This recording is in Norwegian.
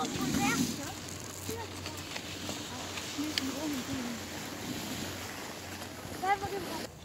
Der var.